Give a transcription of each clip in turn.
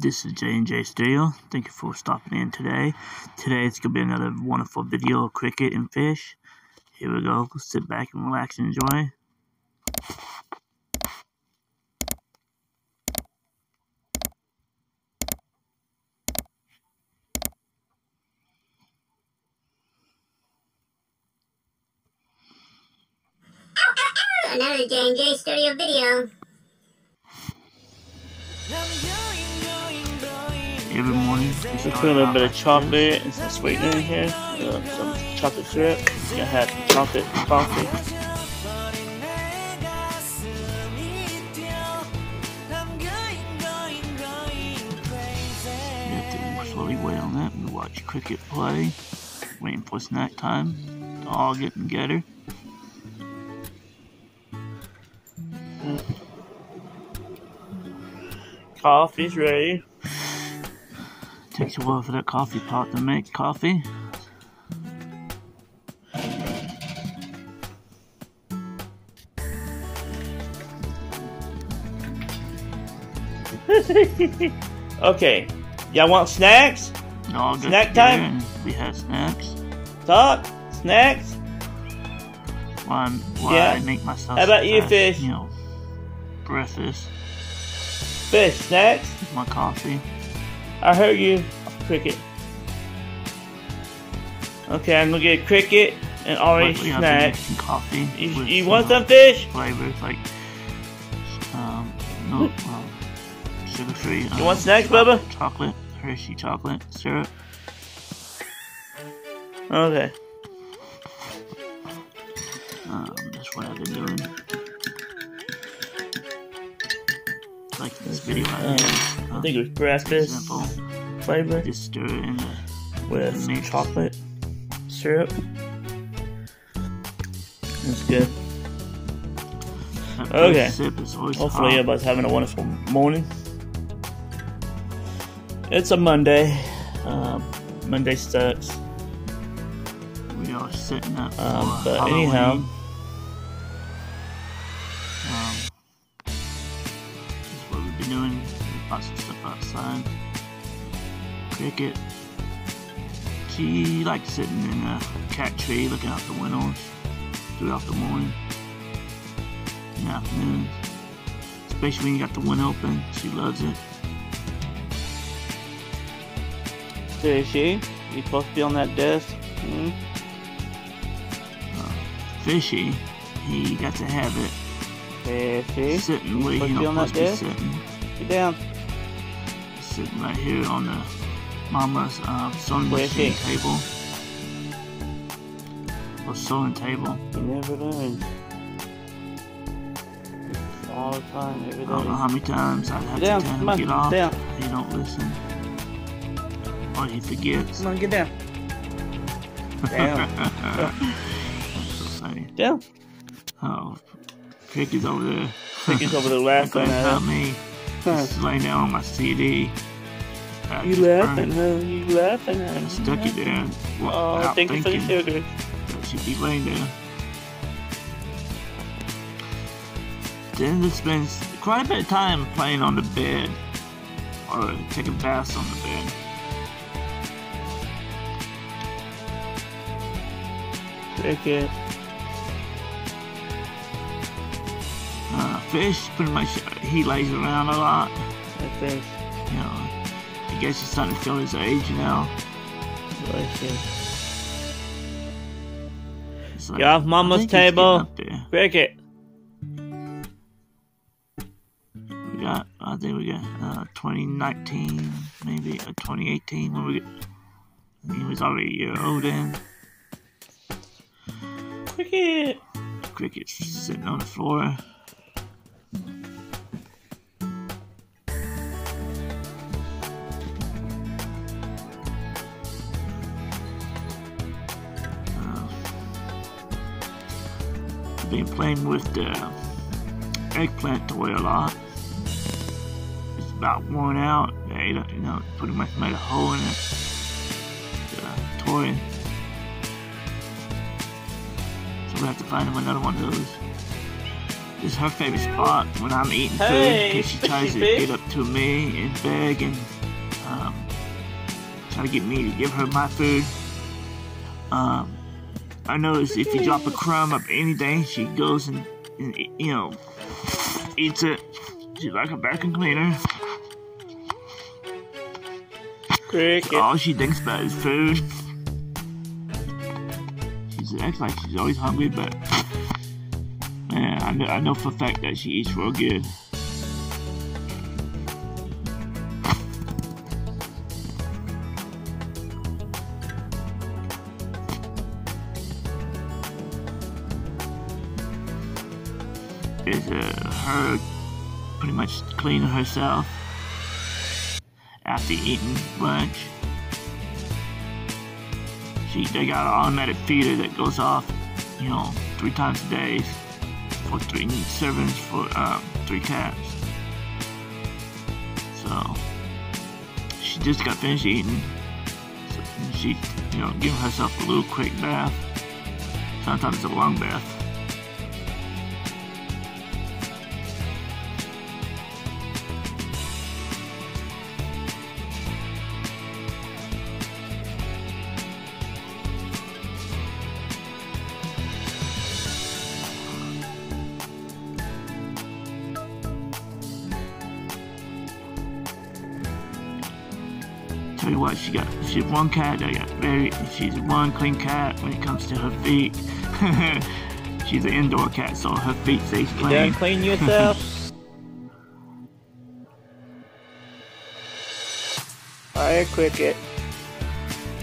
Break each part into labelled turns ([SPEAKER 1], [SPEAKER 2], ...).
[SPEAKER 1] This is J&J Studio. Thank you for stopping in today. Today it's going to be another wonderful video of cricket and fish. Here we go. Sit back and relax and enjoy.
[SPEAKER 2] Another J&J Studio video.
[SPEAKER 1] Morning.
[SPEAKER 3] Just put a little bit of chocolate and some sweetener in here. Uh, some chocolate syrup. Can have some chocolate coffee.
[SPEAKER 1] You have to slowly wait on that and watch cricket play. Waiting for snack time. All getting together.
[SPEAKER 3] Coffee's ready.
[SPEAKER 1] Takes a while for that coffee pot to make coffee.
[SPEAKER 3] okay. Y'all want snacks?
[SPEAKER 1] Got
[SPEAKER 3] Snack time?
[SPEAKER 1] We had snacks.
[SPEAKER 3] Talk? Snacks?
[SPEAKER 1] Why, why
[SPEAKER 3] Yeah.
[SPEAKER 1] I make myself
[SPEAKER 3] How about you,
[SPEAKER 1] fast,
[SPEAKER 3] Fish?
[SPEAKER 1] You know, breakfast,
[SPEAKER 3] Fish, snacks?
[SPEAKER 1] my coffee.
[SPEAKER 3] I heard you. Cricket. Okay, I'm gonna get cricket and orange
[SPEAKER 1] Lately, I've been
[SPEAKER 3] snacks.
[SPEAKER 1] making coffee.
[SPEAKER 3] You,
[SPEAKER 1] with,
[SPEAKER 3] you want
[SPEAKER 1] uh,
[SPEAKER 3] some fish?
[SPEAKER 1] flavors like um no um, sugar free.
[SPEAKER 3] You want snacks, Bubba?
[SPEAKER 1] Chocolate, Hershey chocolate syrup.
[SPEAKER 3] Okay.
[SPEAKER 1] Um, that's what I've been doing. Like this video
[SPEAKER 3] Um. I think it was breakfast
[SPEAKER 1] simple.
[SPEAKER 3] flavor
[SPEAKER 1] Just stir it in
[SPEAKER 3] with
[SPEAKER 1] Mix.
[SPEAKER 3] chocolate syrup. That's good.
[SPEAKER 1] that
[SPEAKER 3] Okay. Hopefully, everybody's having a wonderful morning. It's a Monday. Um, Monday sucks.
[SPEAKER 1] We are setting up
[SPEAKER 3] Um, but
[SPEAKER 1] Halloween.
[SPEAKER 3] anyhow,
[SPEAKER 1] She likes sitting in a cat tree looking out the windows throughout the morning and afternoons. Especially when you got the window open. She loves it.
[SPEAKER 3] Fishy, you supposed to be on that desk? Hmm?
[SPEAKER 1] Fishy, he got to have it
[SPEAKER 3] Fishy,
[SPEAKER 1] sitting where
[SPEAKER 3] supposed
[SPEAKER 1] he
[SPEAKER 3] to be
[SPEAKER 1] not
[SPEAKER 3] on
[SPEAKER 1] supposed to be
[SPEAKER 3] desk?
[SPEAKER 1] sitting.
[SPEAKER 3] get down.
[SPEAKER 1] Sitting right here on the mama's uh, sewing
[SPEAKER 3] Fishy.
[SPEAKER 1] machine table. Or sewing table.
[SPEAKER 3] You never learn. All the time, every
[SPEAKER 1] I don't know how many times I'd have
[SPEAKER 3] down,
[SPEAKER 1] to tell him
[SPEAKER 3] on,
[SPEAKER 1] to get off.
[SPEAKER 3] down.
[SPEAKER 1] He don't listen. Or he forgets.
[SPEAKER 3] Come on, get down. Down.
[SPEAKER 1] so funny.
[SPEAKER 3] down.
[SPEAKER 1] Oh, Cricky's over there.
[SPEAKER 3] Picky's over there laughing at
[SPEAKER 1] help me. Just laying down on my CD. I
[SPEAKER 3] You laughing, huh? You laughing
[SPEAKER 1] I stuck it there. Well,
[SPEAKER 3] Oh, thank you for the sugar.
[SPEAKER 1] that she'd be laying there. Then to spend quite a bit of time playing on the bed or taking baths on the bed.
[SPEAKER 3] Cricket.
[SPEAKER 1] Uh, fish, pretty much, he lays around a lot.
[SPEAKER 3] That fish.
[SPEAKER 1] I guess he's starting to feel his age now. Like,
[SPEAKER 3] Get off mama's
[SPEAKER 1] think he's getting
[SPEAKER 3] table. Cricket.
[SPEAKER 1] We got, I think we got uh, 2019, maybe uh, 2018 when we he was already a year old then.
[SPEAKER 3] Cricket.
[SPEAKER 1] Cricket's sitting on the floor. Been playing with the eggplant toy a lot. It's about worn out. They, don't- you know, pretty much made a hole in it. The toy. So we have to find him another one of those. This is her favorite spot when I'm eating food because she tries to get up to me and beg and um, try to get me to give her my food. Um, I notice if you drop a crumb of anything, she goes and, and you know eats it. She's like a vacuum cleaner.
[SPEAKER 3] Cricket.
[SPEAKER 1] All she thinks about is food. She acts like she's always hungry, but man, I know, I know for a fact that she eats real good. Her pretty much cleaning herself after eating lunch. She they got an automatic feeder that goes off, you know, three times a day for three servings for um, three cats. So she just got finished eating. So she, you know, giving herself a little quick bath. Sometimes a long bath. What, she got she's one cat that got very she's one clean cat when it comes to her feet. she's an indoor cat, so her feet stays
[SPEAKER 3] You done
[SPEAKER 1] clean.
[SPEAKER 3] clean yourself? Alright, Cricket.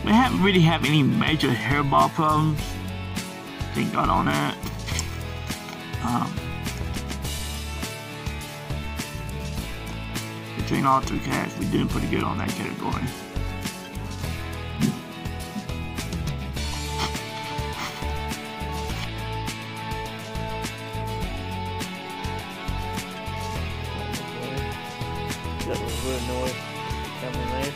[SPEAKER 1] We haven't really have any major hairball problems. Thank God on that. Um, between all three cats, we're doing pretty good on that category.
[SPEAKER 3] Noise coming.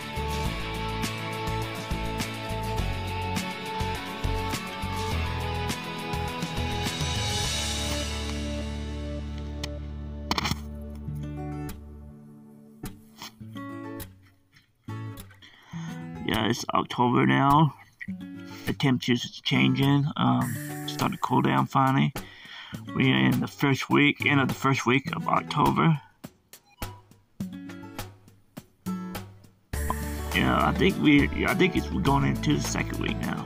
[SPEAKER 1] Yeah, it's October now. The temperature's changing. Um, starting to cool down finally. We're in the first week, end of the first week of October. Yeah, I think we, I think it's we're going into the second week now.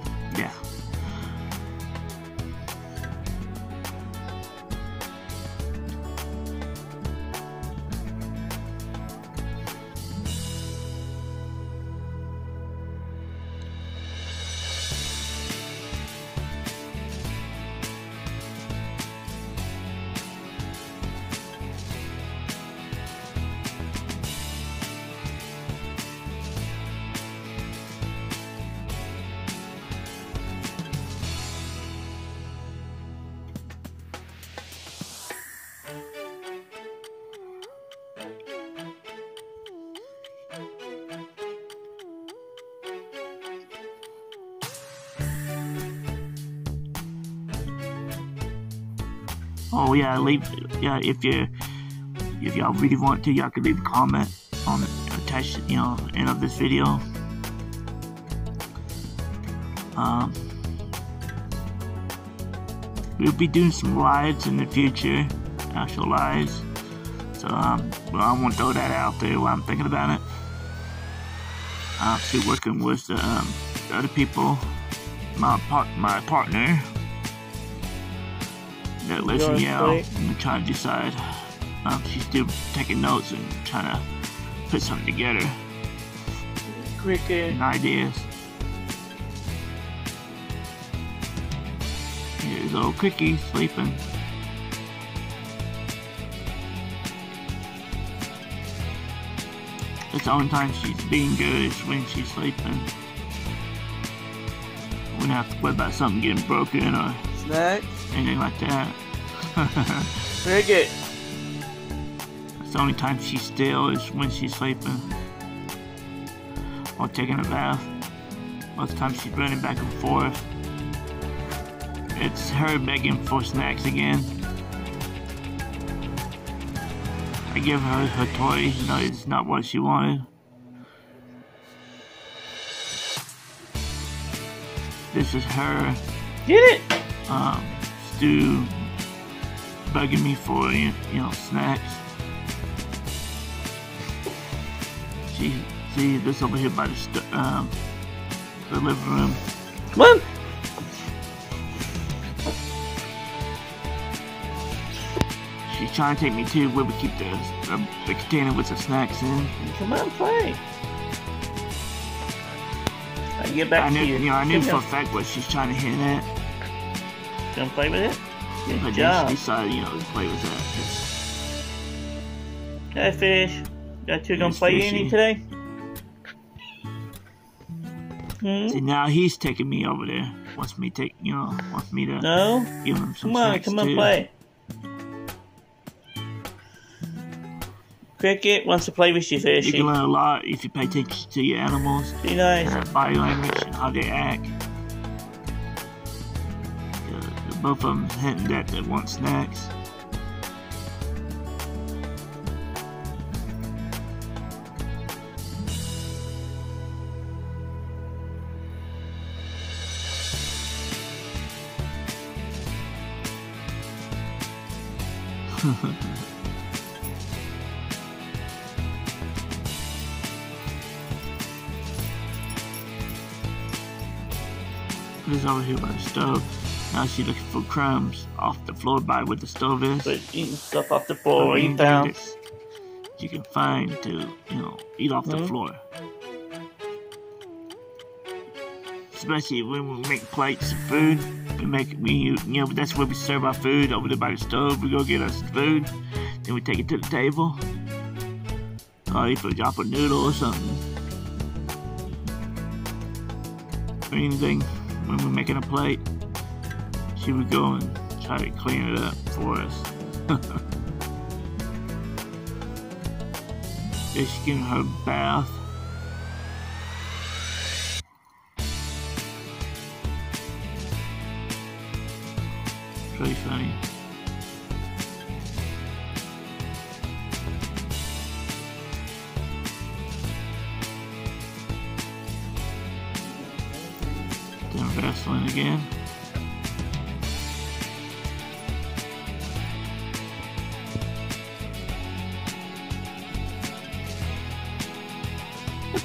[SPEAKER 1] Oh yeah, leave yeah if you if y'all really want to, y'all can leave a comment on the attached you know end of this video. Um, we'll be doing some lives in the future, actual lives. So um, well, I want to throw that out there while I'm thinking about it. I'm still working with um, the other people, my part, my partner that
[SPEAKER 3] Yours,
[SPEAKER 1] Yale. I'm trying to decide. Um, she's still taking notes and trying to put something together
[SPEAKER 3] Cricket.
[SPEAKER 1] and ideas. Here's little Quickie sleeping. That's the only time she's being good is when she's sleeping. We don't have to worry about something getting broken or
[SPEAKER 3] Snack.
[SPEAKER 1] anything like that.
[SPEAKER 3] Cricket.
[SPEAKER 1] That's the only time she's still is when she's sleeping or taking a bath. Most of the time she's running back and forth. It's her begging for snacks again. I give her her toy. No, it's not what she wanted. This is her.
[SPEAKER 3] Get it?
[SPEAKER 1] Um, Stu bugging me for you you know snacks. She see this over here by the um the living room.
[SPEAKER 3] Come on.
[SPEAKER 1] She's trying to take me to where we keep the, the, the container with the snacks in.
[SPEAKER 3] Come on, play. I get back
[SPEAKER 1] I
[SPEAKER 3] to
[SPEAKER 1] knew,
[SPEAKER 3] you.
[SPEAKER 1] you know, I knew
[SPEAKER 3] Come
[SPEAKER 1] for a fact what she's trying to hint at,
[SPEAKER 3] Gonna play with it? Good job.
[SPEAKER 1] decided, you know, to play with that.
[SPEAKER 3] Hey, fish. Got two gonna play
[SPEAKER 1] fishy.
[SPEAKER 3] any today? Hmm?
[SPEAKER 1] See, now he's taking me over there. Wants me take, you know, wants me to
[SPEAKER 3] No?
[SPEAKER 1] give him some
[SPEAKER 3] Come on, come on,
[SPEAKER 1] too.
[SPEAKER 3] play. Cricket wants to play with you, Fishy.
[SPEAKER 1] You can learn a lot if you pay attention to your animals,
[SPEAKER 3] Be nice.
[SPEAKER 1] their body language, and how they act. Both of them hinting that they want snacks. This over here by the stove. Now she's looking for crumbs off the floor by where the stove is.
[SPEAKER 3] But eating stuff off the floor
[SPEAKER 1] Any
[SPEAKER 3] you found.
[SPEAKER 1] thing that You can find to, you know, eat off the
[SPEAKER 3] Mhm.
[SPEAKER 1] floor. Especially when we make plates of food. We make, we, you know, that's where we serve our food over there by the stove. We go get us food, then we take it to the table. Or if we drop a noodle or something. Or anything when we're making a plate. She would go and try to clean it up for us. Just giving her bath. Really funny. Then wrestling again.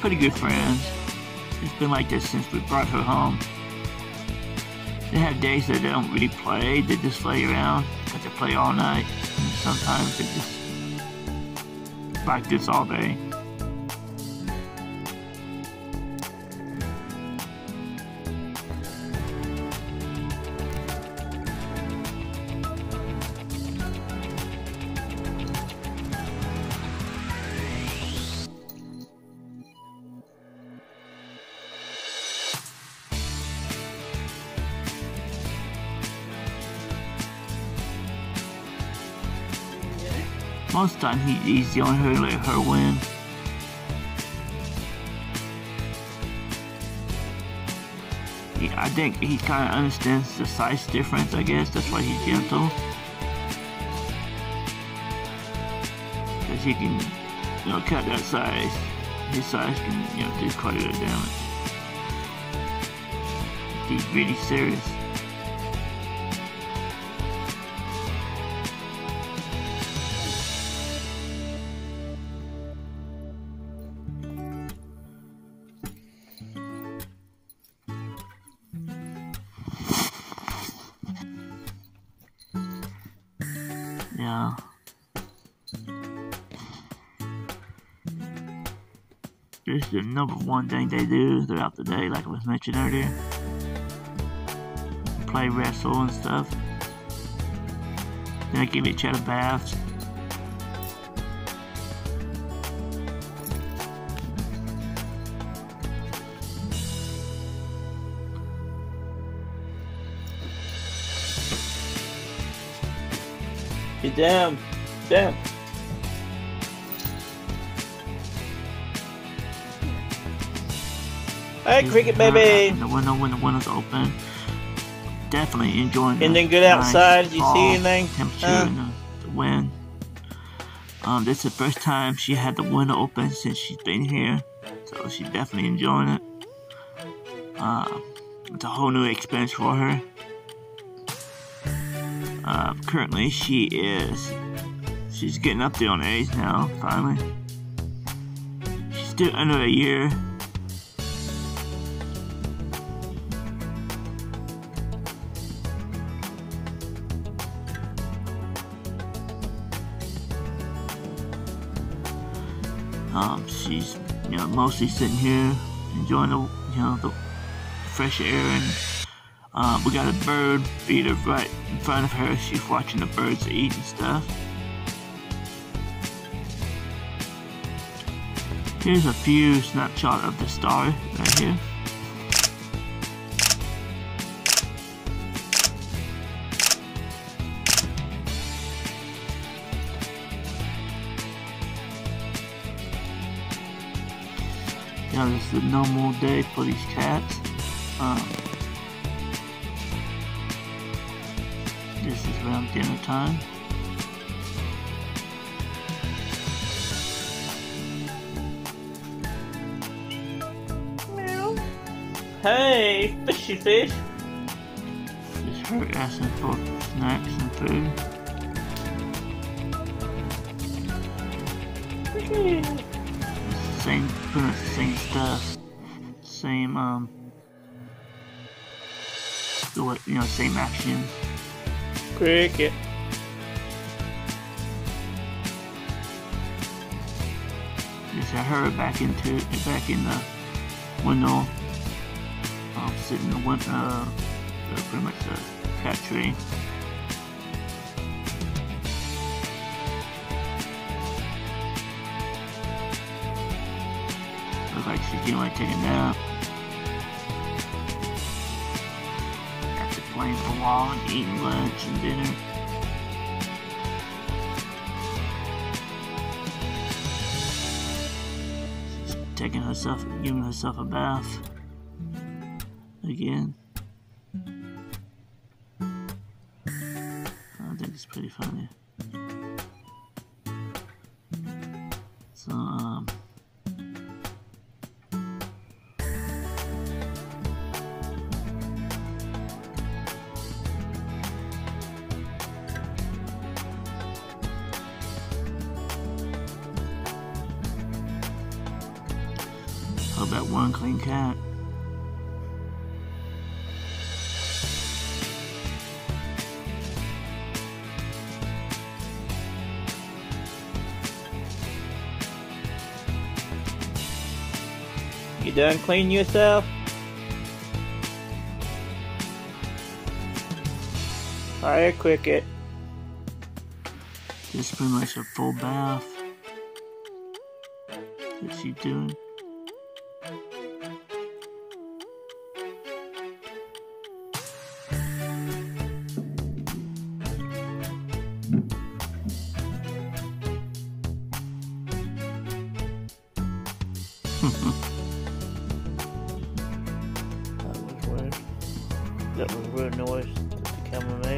[SPEAKER 1] Pretty good friends. It's been like this since we brought her home. They have days that they don't really play, they just lay around, but they play all night. And sometimes they just like this all day. Most time he, he's the only who let her win. I think he kind of understands the size difference, I guess. That's why he's gentle. Because he can, you know, cut that size. His size can, you know, do quite a bit of damage. He's really serious. This is the number one thing they do throughout the day, like I was mentioned earlier. Play wrestle and stuff. Then they give each other baths.
[SPEAKER 3] Get down. Down. Hey, cricket baby.
[SPEAKER 1] When the window, when the window's open. Definitely enjoying
[SPEAKER 3] then get
[SPEAKER 1] nice
[SPEAKER 3] outside. Did you see anything?
[SPEAKER 1] Temperature
[SPEAKER 3] Huh?
[SPEAKER 1] and the, the wind. Um, this is the first time she had the window open since she's been here, so she's definitely enjoying it. Uh, it's a whole new experience for her. Uh, currently, she is she's getting up there on age now. Finally, she's still under a year. She's you know mostly sitting here enjoying the you know the fresh air and uh, we got a bird feeder right in front of her. She's watching the birds eat and stuff. Here's a few snapshot of the star right here. Yeah, this is a normal day for these cats. Um, this is around dinner time.
[SPEAKER 3] Meow. Hey, fishy fish.
[SPEAKER 1] Just her asking for snacks and food. Same, pretty much the same stuff. Same, um, what you know, same actions.
[SPEAKER 3] Cricket.
[SPEAKER 1] Just her back into back in the window, um, sitting in the window, uh, pretty much the cat tree. Like she's to take a nap. After playing for a while and eating lunch and dinner. Taking herself, giving herself a bath. Again. I think it's pretty funny. How about one clean cat?
[SPEAKER 3] You done cleaning yourself? Fire cricket.
[SPEAKER 1] This is pretty much a full bath that she doing.
[SPEAKER 3] That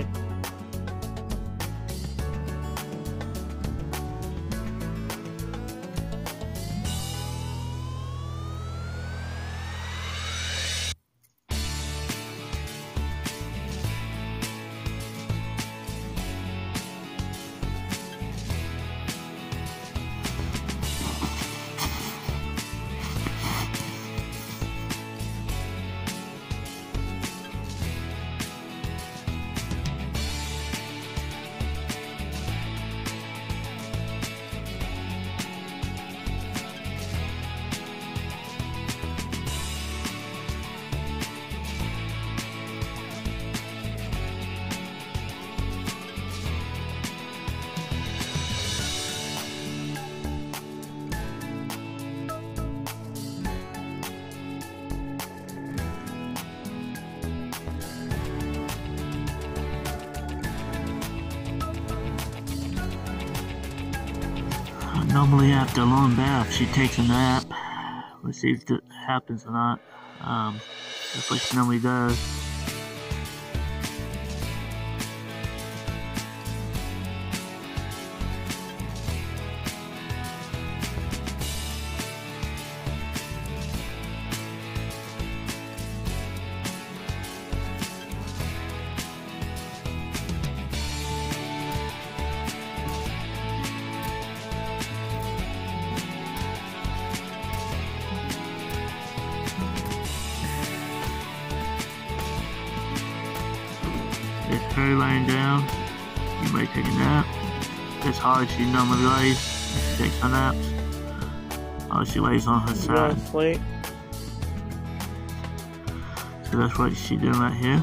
[SPEAKER 1] Normally after a long bath, she takes a nap. Let's see if that happens or not. Um, that's what she normally does. You may take a nap. That's how she normally lays. She takes her naps. Oh, she lays on her side. So that's what she's doing right here.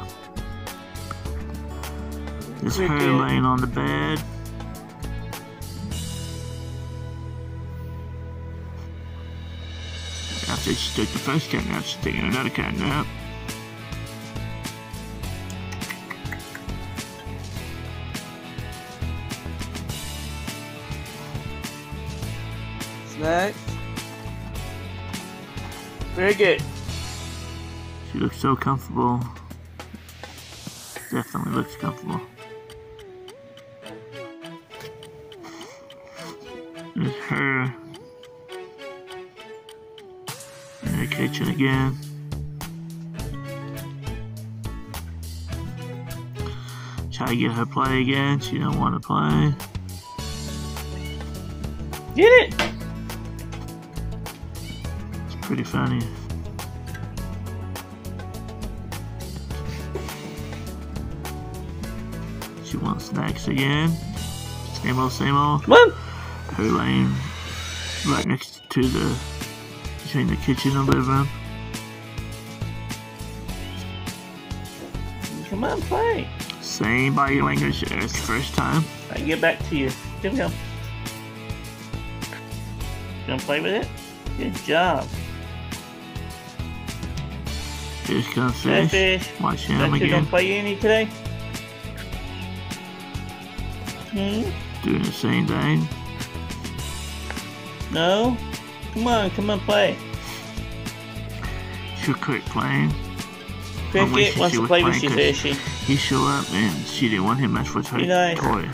[SPEAKER 1] This her laying on the bed. After she took the first cat nap, she's taking another cat nap.
[SPEAKER 3] Very good.
[SPEAKER 1] She looks so comfortable. Definitely looks comfortable. There's her in the kitchen again. Try to get her play again. She don't want to play.
[SPEAKER 3] Get it.
[SPEAKER 1] Pretty funny. She wants snacks again. Same old, same old.
[SPEAKER 3] Come on.
[SPEAKER 1] Her lane, right next to the between the kitchen and living room.
[SPEAKER 3] Come on, play.
[SPEAKER 1] Same body language as the first time.
[SPEAKER 3] I get back to you. Here we go. Gonna play with it? Good job.
[SPEAKER 1] Here comes
[SPEAKER 3] Hey,
[SPEAKER 1] fish.
[SPEAKER 3] fish.
[SPEAKER 1] Watch him
[SPEAKER 3] Don't you
[SPEAKER 1] again.
[SPEAKER 3] gonna play any today? Hmm?
[SPEAKER 1] Doing the same thing.
[SPEAKER 3] No? Come on, come on, play.
[SPEAKER 1] She'll quit playing.
[SPEAKER 3] Cricket wants to play with you, fishy.
[SPEAKER 1] He showed up and she didn't want him to mess with her
[SPEAKER 3] nice.
[SPEAKER 1] toy.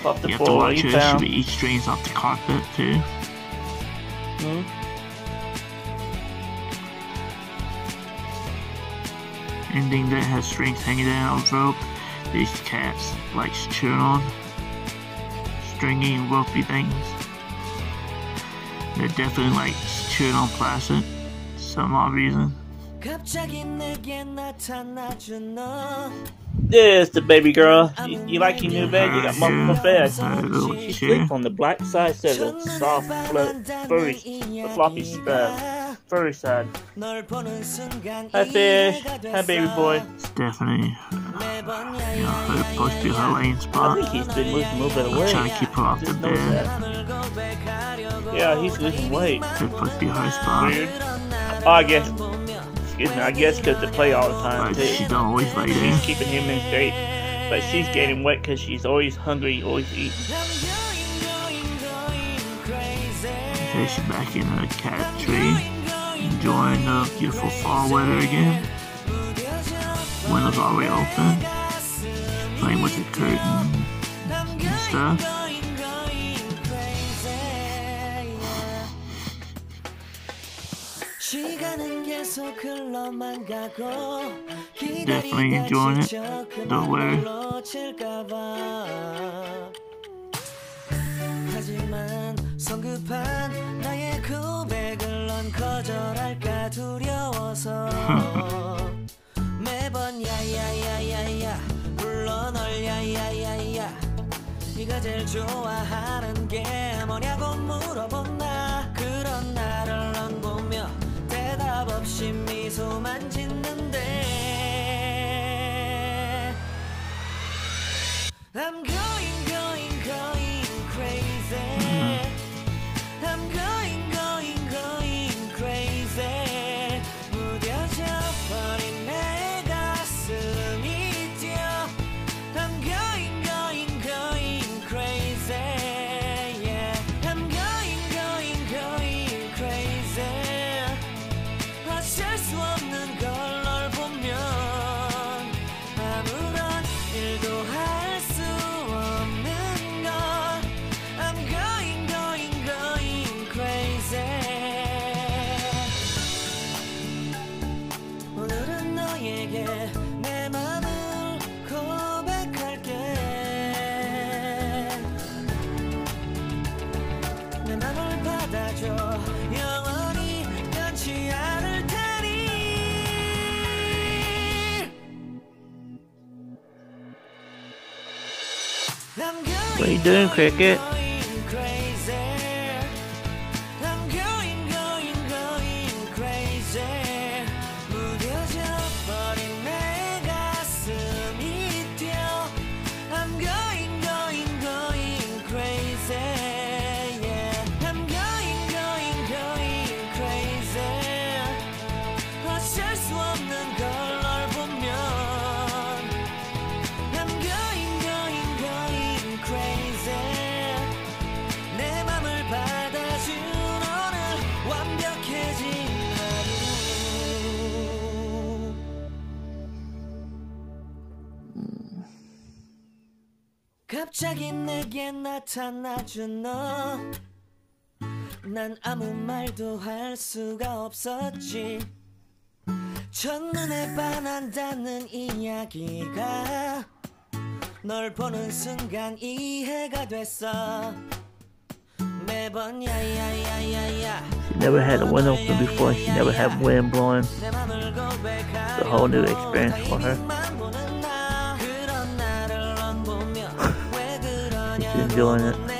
[SPEAKER 3] Eating stuff off the
[SPEAKER 1] You have to watch
[SPEAKER 3] You
[SPEAKER 1] her. She
[SPEAKER 3] found.
[SPEAKER 1] be eat strings off the carpet too.
[SPEAKER 3] Hmm?
[SPEAKER 1] Anything that has strings hanging down on rope, these cats like to chew on. Stringy and ropey things. They definitely like chewing on plastic. Some odd reason.
[SPEAKER 4] Yeah,
[SPEAKER 3] it's the baby girl. You, you like your new bed? You got
[SPEAKER 1] mom from
[SPEAKER 3] bed.
[SPEAKER 1] She
[SPEAKER 3] sleeps on the black side instead of the soft, flo- furry, the floppy stuff. Furry side. Hi, fish. Hi, baby boy.
[SPEAKER 4] Stephanie.
[SPEAKER 1] You know, who's supposed to be her lane spot.
[SPEAKER 3] I think he's been losing a little bit of weight.
[SPEAKER 1] I'm trying to keep her off the bed.
[SPEAKER 3] Yeah, he's losing weight.
[SPEAKER 1] Who's supposed to be her spot.
[SPEAKER 3] Weird. Oh, I guess I guess because they play all the time,
[SPEAKER 1] too. She don't always like down.
[SPEAKER 3] She's keeping him in shape, but she's getting wet because she's always hungry, always eating.
[SPEAKER 1] Fish back in her cat tree, enjoying the beautiful fall weather again. Windows all
[SPEAKER 4] the way open,
[SPEAKER 1] playing with the curtain and stuff.
[SPEAKER 4] 까 두려워서. 매번 야야야야야 불러 널 야야야야. 네가 제일 좋아하는 게 뭐냐고 물어본다 I'm going What are you doing, Cricket?
[SPEAKER 3] 갑자기 내게 나타나준 너. 난 아무 말도 할 수가 없었지. 첫눈에 반한다는 이야기가 널 보는 순간 이해가 됐어 매번 야야야야야
[SPEAKER 4] She never had a window open before. She never had wind blowing. It's a whole new experience for her.
[SPEAKER 3] Going going going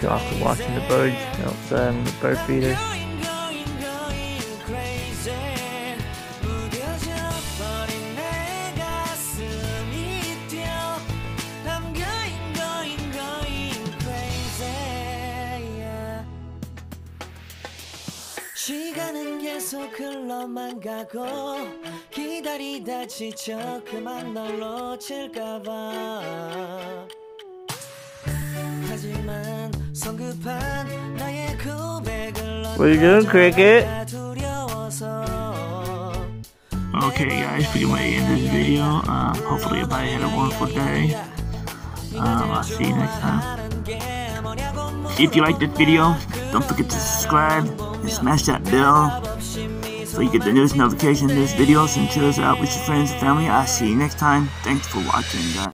[SPEAKER 4] You're also watching the birds outside on the bird feeder.
[SPEAKER 3] 계속 흘러만 가고 기다리다 지쳐 그만 널 놓칠까봐 하지만 성급한 나의 고백을 넌
[SPEAKER 4] What are you doing, Cricket?
[SPEAKER 3] 거절할까 두려워서
[SPEAKER 1] Okay, guys, pretty much the end of this video. Um, hopefully, everybody had a wonderful day. Um, I'll see you next time. If you like this video, don't forget to subscribe and smash that bell so you get the newest notification of this video and share this out with your friends and family. I'll see you next time. Thanks for watching, guys.